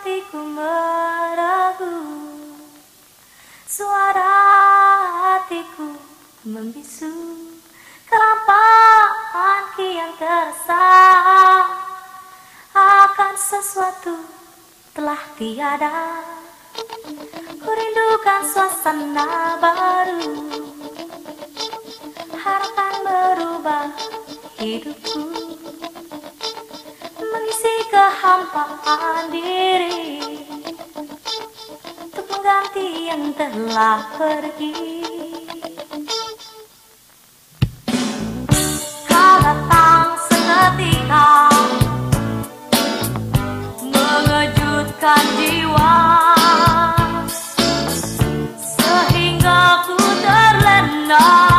hatiku meragu. Suara hatiku membisu. Kelampaan kian terasa Akan sesuatu telah tiada. Kurindukan suasana baru. Harapan berubah hidupku menampakkan diri Untuk mengganti yang telah pergi. Kau datang seketika Mengejutkan jiwa Sehingga ku terlena.